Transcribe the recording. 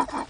Ha ha ha!